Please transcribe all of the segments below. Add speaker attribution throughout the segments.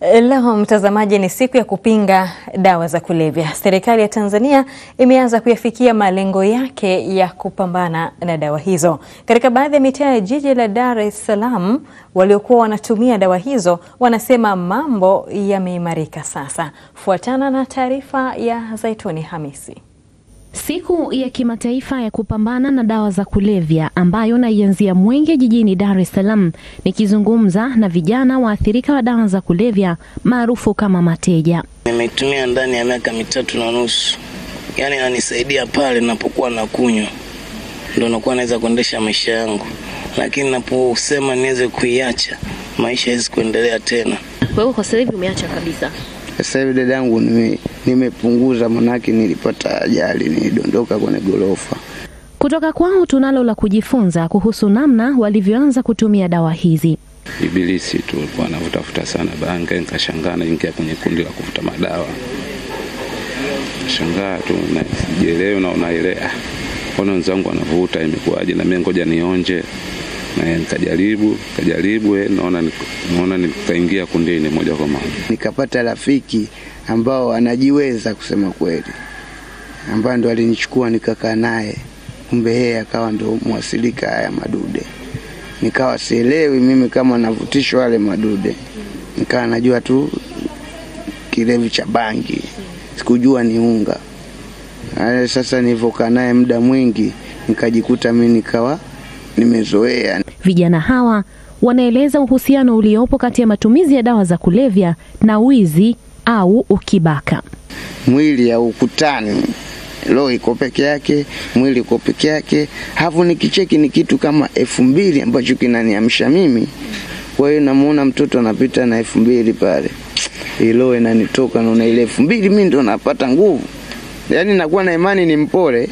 Speaker 1: Leo mtazamaji, ni siku ya kupinga dawa za kulevya. Serikali ya Tanzania imeanza kuyafikia malengo yake ya kupambana na dawa hizo. Katika baadhi ya mitaa ya jiji la Dar es Salaam, waliokuwa wanatumia dawa hizo wanasema mambo yameimarika sasa. Fuatana na taarifa ya Zaituni Hamisi.
Speaker 2: Siku ya kimataifa ya kupambana na dawa za kulevya ambayo naianzia Mwenge jijini Dar es Salaam, nikizungumza na vijana waathirika wa dawa za kulevya maarufu kama mateja.
Speaker 3: Nimetumia ndani ya miaka mitatu na nusu, yaani inanisaidia pale napokuwa na kunywa, ndo nakuwa naweza kuendesha maisha yangu, lakini naposema niweze kuiacha, maisha hawezi kuendelea tena.
Speaker 2: Kwa hiyo kwa sasa hivi umeacha kabisa?
Speaker 4: Sasa hivi dadangu, nime- nimepunguza, manake nilipata ajali, nilidondoka kwenye ghorofa
Speaker 2: Kutoka kwao tunalo la kujifunza kuhusu namna walivyoanza kutumia dawa hizi.
Speaker 5: Ibilisi tu alikuwa anavutafuta sana bange, nikashangaa naingia kwenye kundi la kuvuta madawa. Shangaa tu na sijielewi, naona ile ah, mbona wenzangu wanavuta, imekuwaje? Na mimi ngoja nionje, na nikajaribu kajaribu, eh, naona naona nikaingia kundini moja kwa moja.
Speaker 4: Nikapata rafiki ambao anajiweza kusema kweli, ambaye ndo alinichukua nikakaa naye, kumbe yeye akawa ndo mwasilika haya madude. Nikawa sielewi mimi kama navutishwa wale madude, nikawa najua tu kilevi cha bangi, sikujua ni unga. Sasa nilivyokaa naye muda mwingi, nikajikuta mimi nikawa nimezoea
Speaker 2: Vijana hawa wanaeleza uhusiano uliopo kati ya matumizi ya dawa za kulevya na wizi au ukibaka.
Speaker 4: mwili haukutani, roho iko peke yake, mwili uko peke yake. Hafu nikicheki ni kitu kama elfu mbili ambacho kinaniamsha mimi. Kwa hiyo namuona mtoto anapita na elfu mbili pale, ilo inanitoka, naona ile elfu mbili mi ndo napata nguvu, yaani nakuwa na imani ni mpole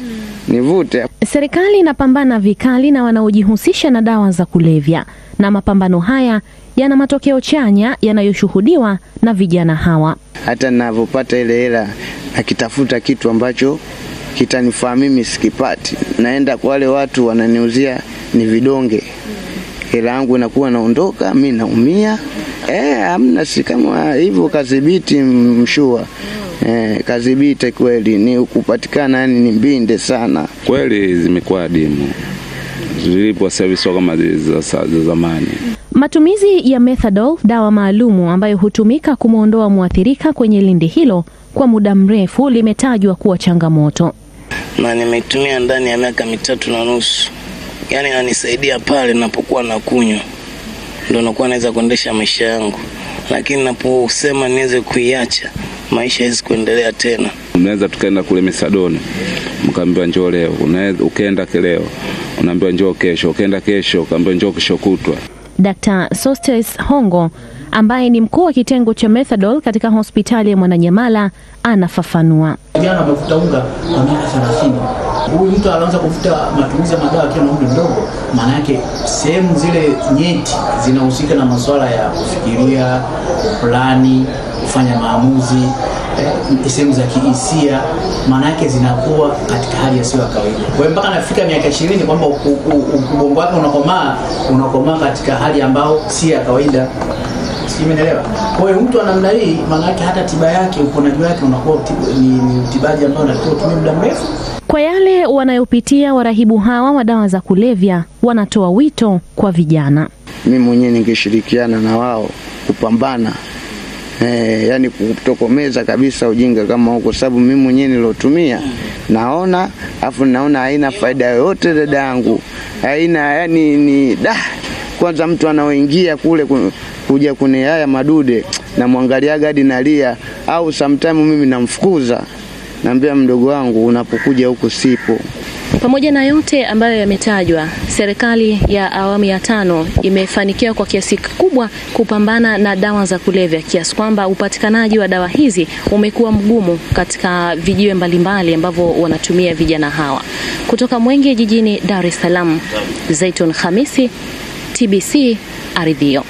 Speaker 4: nivute.
Speaker 2: Serikali inapambana vikali na wanaojihusisha na dawa za kulevya, na mapambano haya yana matokeo chanya yanayoshuhudiwa na vijana hawa.
Speaker 4: hata ninavyopata ile hela akitafuta kitu ambacho kitanifaa mimi sikipati, naenda kwa wale watu wananiuzia ni vidonge, hela yangu inakuwa naondoka, mi naumia. Eh, amna si kama hivyo, kadhibiti mshua eh, kadhibiti kweli, ni kupatikana yani ni mbinde sana.
Speaker 5: Kweli zimekuwa adimu, zilipo service kama za za zamani.
Speaker 2: Matumizi ya methadol, dawa maalumu ambayo hutumika kumwondoa mwathirika kwenye lindi hilo kwa muda mrefu, limetajwa kuwa changamoto.
Speaker 3: na nimetumia ndani ya miaka mitatu na nusu, yaani nanisaidia pale napokuwa na kunywa, ndo nakuwa naweza kuendesha maisha yangu, lakini naposema niweze kuiacha, maisha hawezi kuendelea tena.
Speaker 5: unaweza tukaenda kule misadoni, mkaambiwa njoo leo, unaweza ukaenda leo, unaambiwa njoo kesho, ukaenda kesho, ukaambiwa njoo kesho kutwa.
Speaker 2: Dkt. Sostes Hongo ambaye ni mkuu wa kitengo cha methadol katika hospitali ya Mwananyamala anafafanua.
Speaker 6: Vijana wamevuta unga kwa miaka 30. Huyu mtu anaanza kuvuta matumizi ya madawa akiwa na umri mdogo, maana yake sehemu zile nyeti zinahusika na masuala ya kufikiria, kuplani, kufanya maamuzi, eh, sehemu za kihisia, maana yake zinakuwa katika hali yasiyo ya kawaida. Kwa hiyo mpaka nafika miaka 20 kwamba ubongo wake unakomaa, unakomaa katika hali ambayo si ya kawaida. Sijui umeelewa? Kwa hiyo mtu wa namna hii, maana yake hata tiba yake, uponaji wake unakuwa ni, ni utibaji ambao unatakiwa utumie muda mrefu.
Speaker 2: Kwa yale wanayopitia warahibu hawa wa dawa za kulevya, wanatoa wito kwa vijana.
Speaker 4: mi mwenyewe ningeshirikiana na wao kupambana eh, yani kutokomeza kabisa ujinga kama huko, sababu mimi mwenyewe nilotumia naona, afu naona haina faida yoyote dada yangu, haina yani ni da. Kwanza mtu anaoingia kule kuja kwenye haya madude namwangaliaga hadi nalia, au sometime mimi namfukuza, naambia mdogo wangu, unapokuja huku sipo
Speaker 2: Pamoja na yote ambayo yametajwa, serikali ya awamu ya tano imefanikiwa kwa kiasi kikubwa kupambana na dawa za kulevya kiasi kwamba upatikanaji wa dawa hizi umekuwa mgumu katika vijiwe mbalimbali ambavyo wanatumia vijana hawa. Kutoka Mwenge jijini Dar es Salaam, Zaitun Hamisi, TBC Ardhio.